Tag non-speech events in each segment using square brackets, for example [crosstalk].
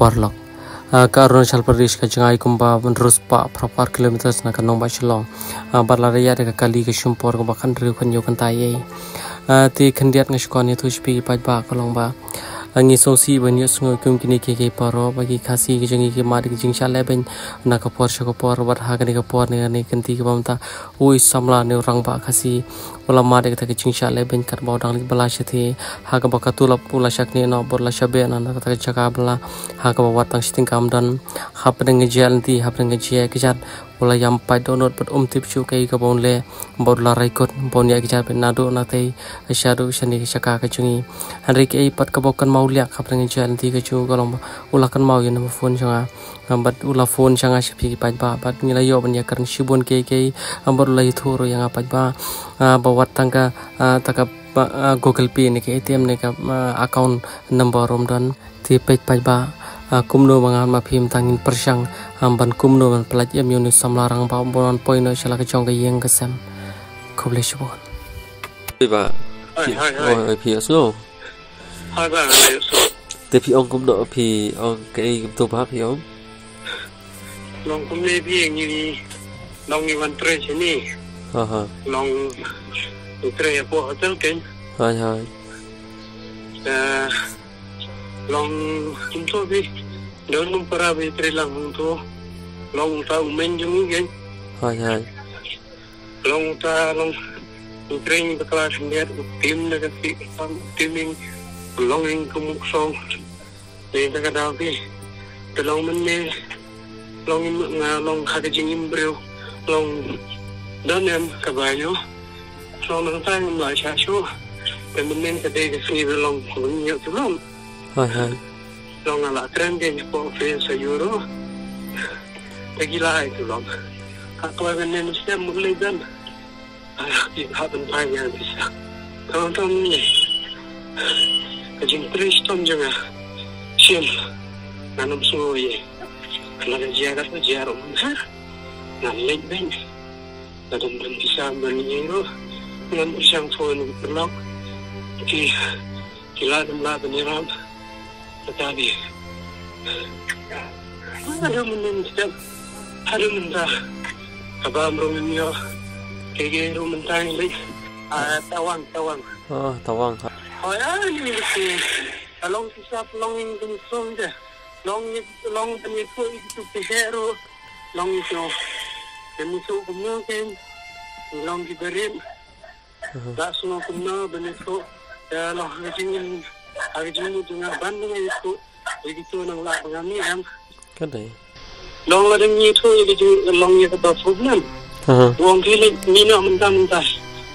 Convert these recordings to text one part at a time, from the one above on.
parlok ka Arunachal Pradesh ka jangai kumba menurus pa propar kilometer na kanong ba shilong barla ya de ka kali ka shumpor ko bakan ri kan yo kan tai ti khandiat ngashkon ni thushpi pa ba kolong ba. Angi so si ban yo sungo kum kini ke ke paro bagi khasi ke jangi ke mari ke jing sha le ben na ka por sha ko por bat ha ke ka por ne ne kan ti ke bam ta ui samla ne rang ba khasi wala mari ke ta ke jing sha le ben kar ba dang li bala sha thi ha ka ba ka tu la pula shak ne no bor la be na na ka ta ke chaka bala. Ha ka ba watang siting kam dan. Ha pa nge jel ti ha pa nge je ke pai pat um tip chu kai ka bon le. Bor la rai kot bon ya ke jat pe na do na sha do shani ke chaka ka chungi. Ke pat ka bokan mau liak khap nge jel ti ka chu kan mau yin ma phone bat ula phone changa shi pi pai ba. Bat ni la yo ban ya kan shibon ke ke ambor la thu ro yang apa ba. Ba wat tangka taka Google Pay ni ke ATM ni ka account number rom dan ti pej pai ba. Kumno mangan ma phim tangin persang amban kumno man pelaj em yunu samlarang ba. Bonon poino shala ka chong ka yeng ka sam khoble shibon. Ba. Hai hai hai phi aso hai ba hai so te phi ong kum do phi ong cái to ba phi ong long kum le bi ni long ni wan tre chini ha ha long tre po hotel ken hai hai. Eh long kum to bi don kum para bi tre lang to long ta umen jung gen hai hai. Long ta long tre ni ba klas net tim na ka ti tim ni long ing kum song. Ni ta ka da bi te long men ne long nga long ha ka jing im breu long dan em ka ba yo long nang ta ngam la cha shu te men nen ka de ka si be long kun yo tu long hai hai long ala tren de ni po fe sa euro te gi la ai tu long ka ko ben nen ste mu le dan ai ki ha ben pa ya bi sa tom tom ni ka jing tres tom janga sim nanam ye kana ga jia ga jia ro ha nan le ben na dum ben bisa ben ni ro nan isang phone ni perlok ki ki la dum la ben ram tetapi ada menen setiap ada menda kaba mrong ni yo kege ro mentang le ah tawang tawang ah tawang ha oh ya ni si along si sa long in kun song de long ni long ni ko itu pehero long ni so demi so kumno ken long ki berin da so kumno bene so ya lo ngajin ngajin tu ngah bandung itu begitu nang la ngami am cái đấy long la dem ni to begitu long ni ba problem ha ha wong ki le ni no man tam ta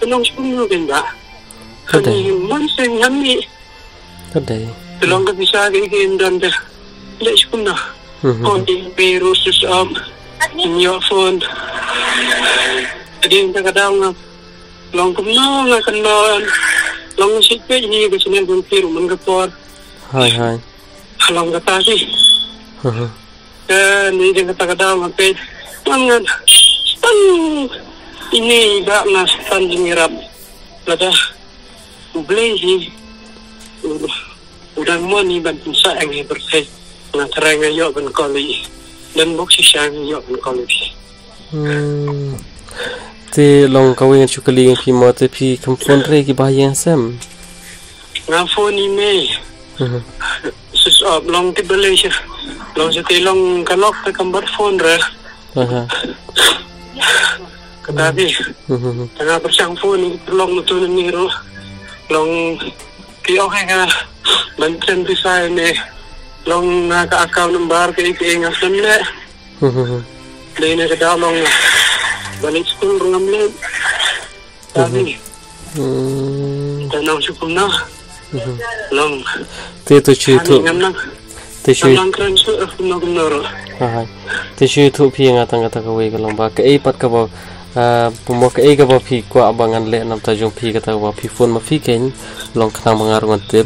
long kumno ken da Betul. Kani man sing ngami cái đấy Tulong ka bisa kay kindan da. Let's ko na. Mhm. Konting pero sus um in your phone. Adi ta ka daw nga. Long kum no nga kan no. Long si pe ni ko sinen kun pero man ka por. hai hai Long ka ta si. ha ha Eh ni din ka ta ka daw nga pe. Man nga. Stan ini ga na stan jingirap. Lada. Ublay hi. Udah mo ni ban sa ang hiberse. Na taranga yo ban koli. Dan bok si siya yo ban koli. Hmm. te long ka wen chu kali phi mo te phi kam phone re ki ba yen sam Nga phone ni me. Sus up long ti bele siya. Long sa tilong kalok ta kambar phone ra. ha ha Katabi. Tanga persang phone long na tunan ni ro. Long ti okay ka. Bantran bisa ni. Long nga ka account number ka ikiingas na nila. [laughs] Mhm. Dahil na ka daw long balik school rungam le. Hmm. Tanong siya kung na. Long. te to chi nang. te chi Nang kran kung na kung naro. ha ha te chi thu phi nga tang ta ka we ka long ba ka ei pat ka ba a mo ka ei ka ba phi ko abangan le nam ta jong phi ka ta ba phi phone ma phi ken long khang mangar ngon te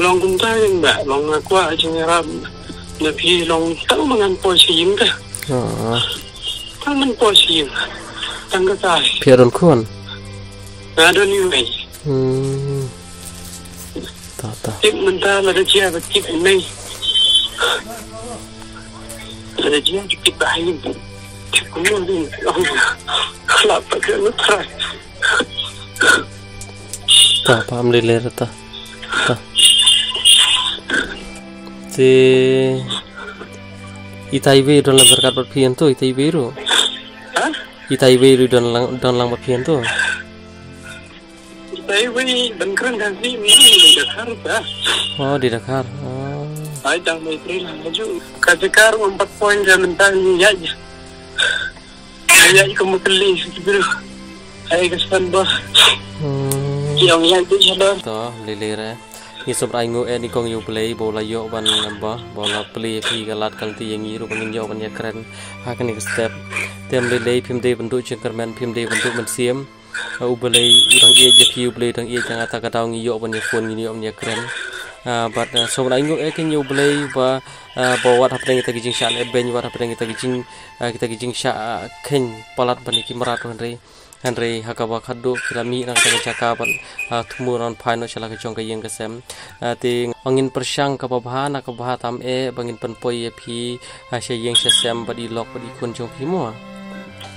Long kung tayo ba? Long nga kwa aja ngarap. Nabi long tao mangan po siya yung ka. ah Tao man po siya yung. Tangga tayo. phi aron khon Nga doon yung may. hmm ta ta Tip man ta la da siya ba tip may. Ada dia dikit bahin. Kemudian Allah. Kenapa dia ngetras? ta pam le le ta ta te itai ve don la berkat bat pian tu itai ve ro Hah? itai ve ro don lang don lang bat pian tu Saya ini bengkran dan sih ini Dakar dah. oh di Dakar oh dah may trail maju. Kasi karo empat poin jangan tanya ya. Ya, ikaw magkali siguro. Ay, kasan ba? hmm Yang នេះសម្រាប់ងូអេនេះកងយូប្លេបូឡាយោវ៉ាន់ណាំបោះបូឡាប្លេភីកាឡាត់កលទីយ៉ាងងីរូបងយោវ៉ាន់យ៉ាក្រិនហាកនេះស្ទេបទៀមលេលេភីមទេបន្ទុជាក្រមែនភីមទេបន្ទុមិនសៀមអ៊ូប្លេឧរងអេជាភីឧប្លេទាំងអេទាំងអតកតោងយោវ៉ាន់យ៉ាហ្វុនងយោវ៉ាន់យ៉ាក្រិនបាទសូមដៃងុកអេគញូប្លេបាបវត្តហប្រេងតាគីជីងឆានអេបេញវត្តហប្រេងតាគីជីងតាគីជីងឆាខេញប៉ឡាត់បានីគីមរ៉ាត់ហ្នឹងរី re hakaba khaddo kilami nang ta jaka ban thumuron phaino chala ka chong ka yeng ka sem ti angin persang ka babha na ka bha tam e bangin pan poi e phi she yeng she sem badi lok badi kun chong phi mo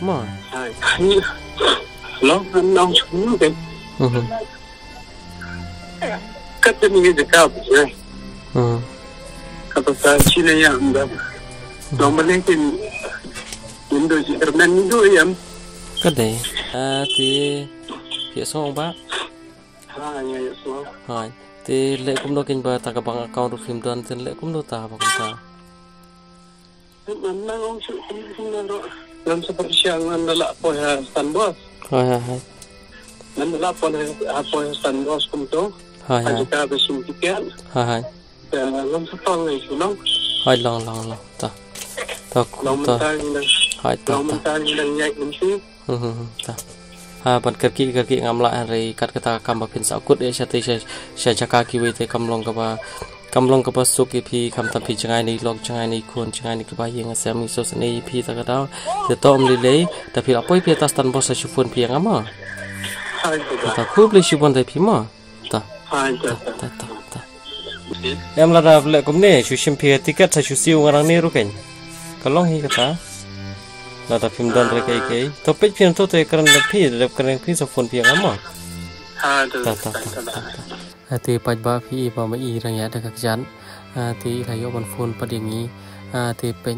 mo. Long, nang chung din. mhm Kata ni siya. mhm Kapag sa sila yan, ba? Nang malikin. Indo si Herman Indo yan. ka de a ti phi so ba Ha, nga yun so. hai ti le kum no kin ba ta ka bang account ru phim don tin le kum no ta ba kum ta Nang ang siya, kung naro. Lang sa pasyang nandala po ya Stan Boss. hai hai hai Nandala po na po ya Stan Boss kung to. hai hai Aja ka ba simtikan. hai hai Lang sa pang ay sulong. hai long long long ta ta Lang ta mentang lang. hai ta Lang ta mentang lang nyak ng siya. Hmm, ta. Ha ban kerki kerki ngamla an rei kat kata kam ba pin sa kut e sha te sha sha jaka ki we te kam long ka ba kam long ka ba su ki phi kam ta phi changai ni lok changai ni khun changai ni ka ba yeng sa mi so sa nei phi ta ka da te tom li le ta phi apoi phi ta stan bo sa shu fun phi ngama ta khu ble shu bon te phi ma. Ta ta ta ta ta em la da le kum ne shu shim phi ticket sa shu siu ngarang ne ru ken ka long hi ka ta la da phim don re kai kai to pe phim to te kran le phi le kran phi so fun phi ngama Hai, diba? ta ta ta ta ti paj ba phi ba ma i rang ya da ka jan ti la yo ban phone pa ding ni ti pen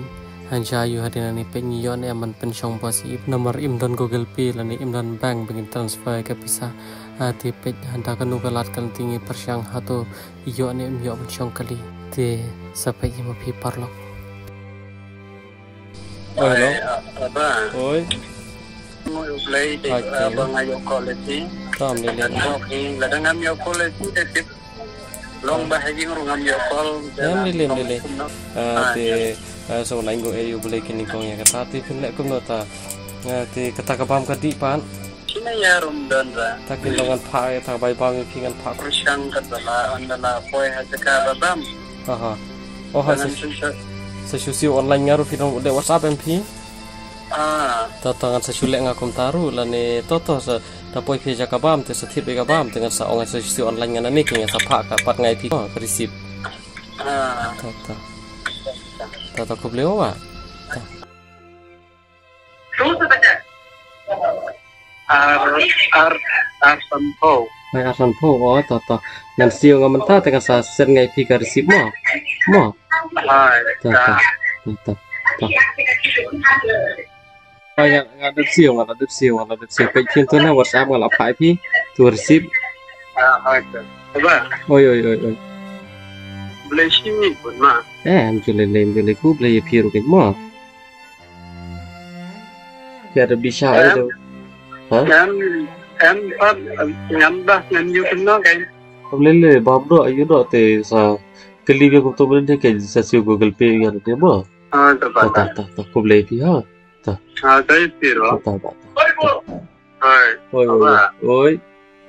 han ja yu ha din ni pen ni yon em man pen shong ba si nomor im don google pay la ni im don bank bingin transfer ka pisa ti pe han da kan nu ka lat kan tingi persyang ha to yo ne im yo ban shong kali ti sa pe ma phi parlok Oh, hello. Apa? Oi, Mau play di abang ayo college. tam le le. Talking, ladang ngam yo college tip. Long bahagi ngam yo call. Em le le le le. ti so na ingo e yu bule kini kong ya kata ti pin le kum no ta ti kata ka pam ka di pan Sina ya rumdan ra. ta kin longan pha e ta bai bang ki ngan pha Kursang katala andala poy hajaka babam. ha ha oh ha Siu online ngaru film de whatsapp mp. Ah, ta tangan sa shule nga kum taru la ne to to sa ta poi phe jaka bam te sa ka bam dengan sa ong sa siu online ngana ni kin sa pha ka pat ngai pi ka receive ah. ta ta ta ta. Ko bleo wa Ar ar ar sampo. Mai asan pho o ta ta nan siu nga man ta te ka sa sen ngai pi ka receive mo. Mo. Ta ta ta ta ta whatsapp nga la phai pi tu receive Ah, hai. Coba, oi oi oi eh am chule lem chule ku ble ye kya da bisha ai do ha ngam ngam le le to ke siu google pay ya de mo Ah, ta tepat. ta ta ta ku ble pi ha Ah, saya piro. ta ta Hai. oi oi oi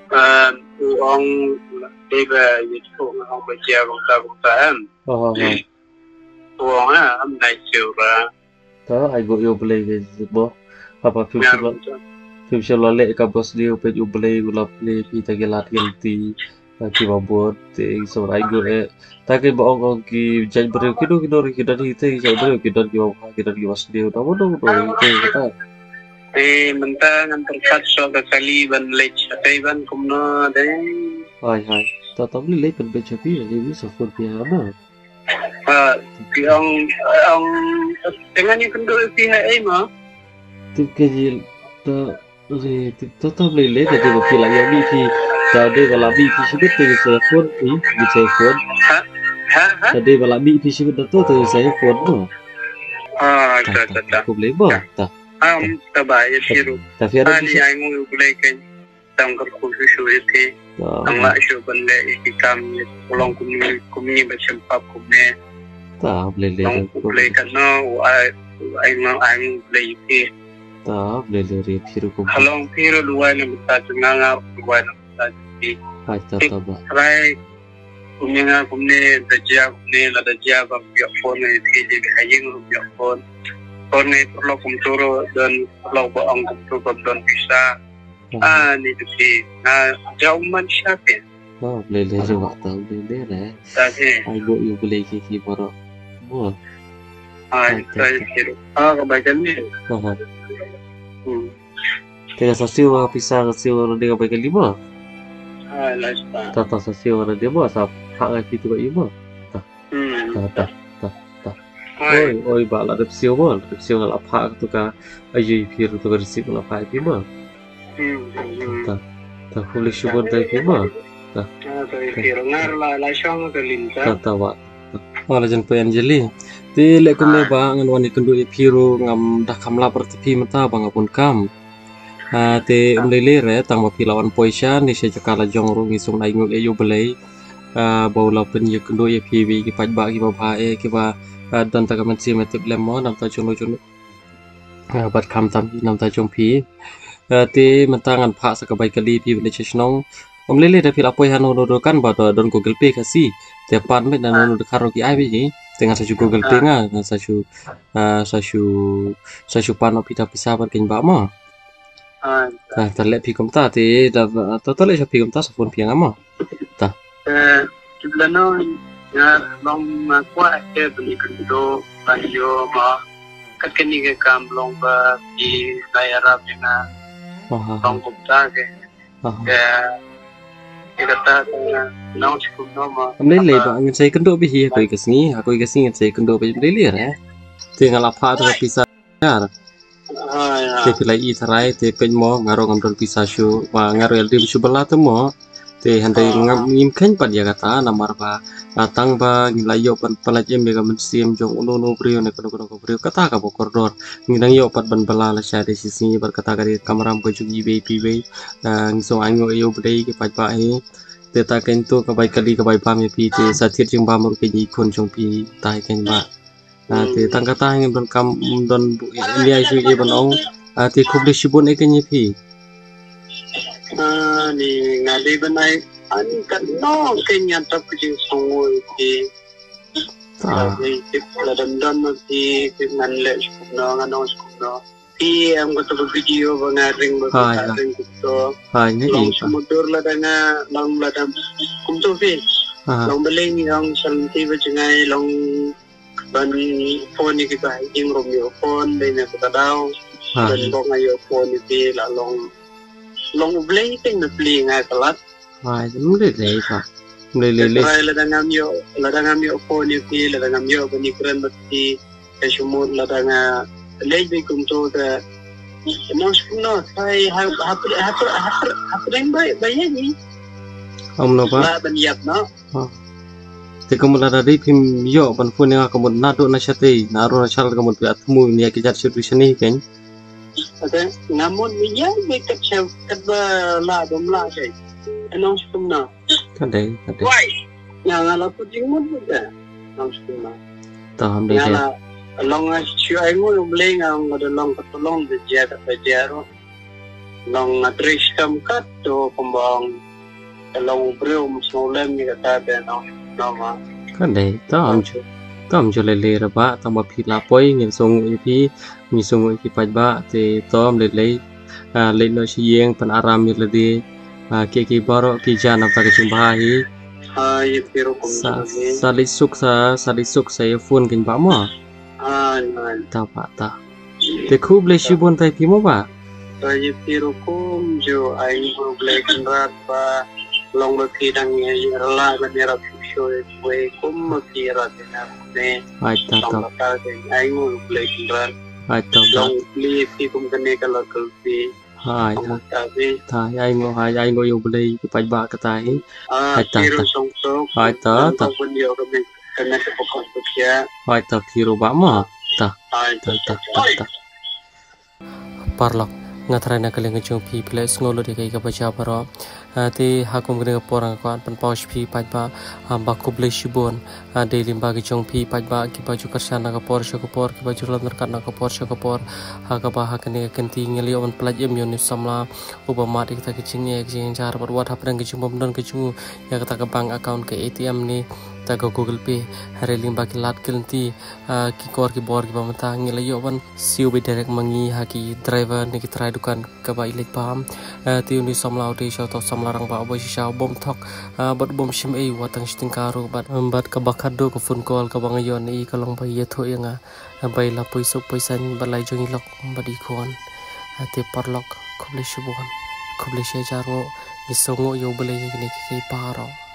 Um, uang tiba itu uang baca bangsa bangsa em. ha ha ha Uang ah, am naik siura. ta ai go yo ble ge bo apa phiu Ngam. Film shalala le ka bos dia pe u ble gula ple pi ta gelat gen ti ki ba buat te so ai go e ta ke ba ong ki jaj bre ki do ki do ki dari te jaj bre ki dari ki ba ki dari was dia da mo do do te ta Eh, mentang ang terkat so kakali ban lech atay ban kumno de. hai hai ta ta beli le pen be chapi le bi so for pi ha ma Ah, ang ang dengan yung kendo pihak ay mo. tu ke ji ta re ta ta beli le ka ya bi pi ta de ba la bi pi shi be te so for pi bi se for Ha? Ha? Ha? ta de ba la bi pi shi be ta to te se for no Ah, ta ta ta ta ta. ko beli ba ta Um, tabay siru. ta fi ada Ani ay mo yung bulay kay tang kar ko su ite. Ang ta la siyo ban le ikam ni ulong kumi kumi ba siyempa kumi. ta beli le Long bulay ka no ay ay mo ay mo bulay ite. ta beli le re pi ru ko Halong piro luway na mata nga nga luway na mata. hai ta ta ba Try. Kumnya nga kumne dajia kumne la dajia ba biya phone ni. Thi je hayeng ru biya phone. Phone ni perlu kumturo dan perlu ba ang kumturo dan bisa. Ah ni tu si. Na jauh man siapa. ta beli le re wa ta re Tapi ai go yu beli ki ki boro mo ah ah kebaikan ha ha Hmm. Tega sa siwa pisa ka siwa na dia lima. Ah lasta. Ta ta sa siwa na dia sa hak ai pitu ka imo. Hmm. Ta ta oi oi ba la la phak tu ka ai pir tu ka risik la pi mo. Hmm. hmm. Ta ta kira ngar la la syong ke Ta linta. ta wa. Wala jan pe anjeli. Ti le kum le ba ngan wani kendu i piru ngam dah kam la per tepi mata bang apun kam. Ah te um le le re tang ma pilawan poisha ni se jakala jong ru ngisung nai ngul e yu belai. Ah bau la pen ye kendu ye piwi ki paj ba ki ba bha e ki ba ah, dan ta kamen si metip lem mo nam ta chunu chunu. Ah bat kam tam nam ta chong pi. Ah te mentangan pha sa ka bai Om le le da pila poi hanu do kan ba do don Google Pay ka si. Te pan me dan no do karo ki ai ni. Tengah sa Google Pay nga nga ah, sa su sa su pan pita pisa par ken ba. Ah. Nah, ta le pi kom ta te da ta ta le pi kom ta sa phone pi nga mo. Eh, kita no nga long ma kwa ke beli kendo banyo ma kat kani ke kam long ba di daerah nga ha. long ha, ha. ke le ba ngin sai kendo bi hi ko ikas ko ikas ni. Ngin sai kendo bi le le re. Te nga la pha ta pisa ya. ah ya Te pila i tharai te pen mo ngaro ngam don pisa shu wa ngaro el dim shu bala te mo. Te handai ngam ngim khen pat ya kata namar ba atang ba ngilayo pan palaj em ga men sim jong uno no brio ne kono kono ko brio. Kata ka bo koridor ngidang yo pat ban bala la sha de si si bar kata ka de kamaram ko jugi be pi be ngiso ango yo bdei ke pat ba he. Te ta ken to ka bai kali ka bai pa me pi. Te sa thir jing ba mor ke ni kon jong pi tai ken ba. Ah, te tang kata ngem don kam don ini ai su ye ban ong. Ah, te khub de shibon e ken pi ah ni nga de banai an kan no kenya tap jing songo ki ta Lagi tip la dandan no ti tip ngan le sikum no ngan no sikum no ti am ko to video ba nga ring ba Hai, ka hai. ring to ha ne long i pa sumudur la da nga long la dam kum to fi ha long beling long sal ti ba jangai long ban phone ni ki ba jing rom yo phone le na ka daw ha ban ko nga yo phone ni ti la long beling ting na pli nga kalat ha mu le le pa le le le la da ngam yo la da ngam yo phone ni ti la da ngam yo ba ni kren ba ti ka shumut la da nga lej bi kum to da no no sai ha ha ha ha ha ring ba ba ye ni om no pa la ban yap no te kamu la dari pim yo ban phone nga kamu na do na shate na ro na chal kamu pi atmu ni ki jar shu shani ken ate ngamon mi ya be ka che ka ba la dom la sai no skum na ka dai ka dai wai nga nga la pu jing mo ba no skum na ta ham dai nga le la long a chu ai ngo lo ble nga ngo da long ka to long de ja ka ta ja ro long a trish kam kat to kombang long breu mo so lem ni ka ta be no no ma ka dai ta am chu ta am chu le le ra ba ta ma phi la poi ngin song i pi mi song i pi pa ba te tom le le le no shi yeng pan aram mi le de ki ki baro ki jana ta ke chung ba hi. Pero kum sa salisuk sa salisuk sa phone kin ba hai ta pa ta. Te khub le shi bon tai pi mo ba? Hai pero kum jo ai mo black rat ba long ba ki dang ye la ba ne ra sho we kum ma ki ra na ne. Ai ta ta. Ta ai mo black rat ai ta ba long pli pi kum ka ne ka la kal pi hai ta vi ta ai ngo hai ai ngo yo ble ki pa ba ka ta hi ah Hai ta, pero ta. ta, hai ta ki ro ba mo ta ta ta. ta ta. Parlok ngathrai na kaling chung phi place ngolo de kai ka bacha paro. Te hakum gre porang ko pan paush phi paj ba ba kuble shibon. De limba ki chung phi ba ki baju karsana ka por shoko por ki baju lamar kana ka por shoko por. Ha ka ba ha kan ti ngeli on plaj em yon samla. Uba ma dik ta ki ching ye ki jar par wat hapran ki chung bom don chung ya ka ta ka bank account ke atm ni ta ka google pay hare limba ki lat kelti ki kor ki bor ki pamata ngela yo siu be direct mangi ha ki driver ni ki try dukan ka ba ilik pam ti uni samla uti sho to samla rang ba bo shi bom bat bom shim ei watang sting karu bat. Bat ka bakat do ka phone call ka bang yon i ka long ba ye tho yanga bai la poi sok poi san ba lai jong lok ba di khon te parlok khoble shubon khoble she jar ngo ni songo yo bele ye ni ki paro